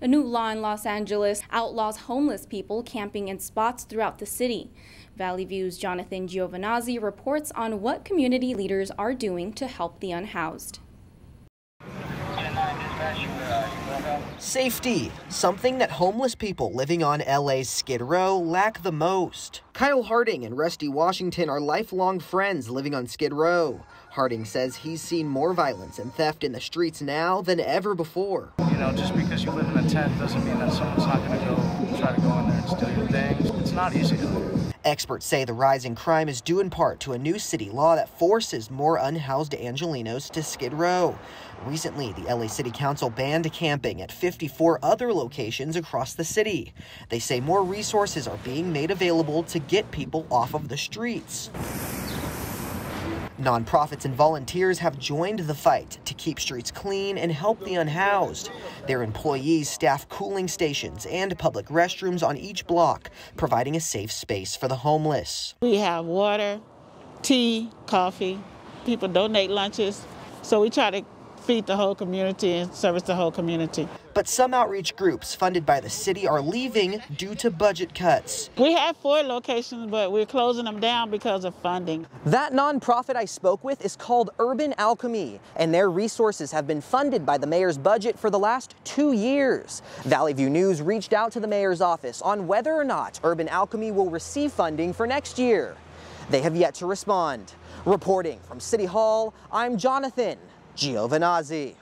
A new law in Los Angeles outlaws homeless people camping in spots throughout the city. Valley View's Jonathan Giovanazzi reports on what community leaders are doing to help the unhoused. Safety, something that homeless people living on LA's Skid Row lack the most. Kyle Harding and Rusty Washington are lifelong friends living on Skid Row. Harding says he's seen more violence and theft in the streets now than ever before. You know, just because you live in a tent doesn't mean that someone's not going to go try to go in there and steal your things. It's not easy. Experts say the rise in crime is due in part to a new city law that forces more unhoused Angelenos to Skid Row. Recently, the LA City Council banned camping at 54 other locations across the city. They say more resources are being made available to get people off of the streets. Nonprofits and volunteers have joined the fight to keep streets clean and help the unhoused. Their employees staff cooling stations and public restrooms on each block, providing a safe space for the homeless. We have water, tea, coffee. People donate lunches. So we try to feed the whole community and service the whole community. But some outreach groups funded by the city are leaving due to budget cuts. We have four locations, but we're closing them down because of funding. That nonprofit I spoke with is called Urban Alchemy, and their resources have been funded by the mayor's budget for the last two years. Valley View News reached out to the mayor's office on whether or not Urban Alchemy will receive funding for next year. They have yet to respond. Reporting from City Hall, I'm Jonathan Giovanazzi.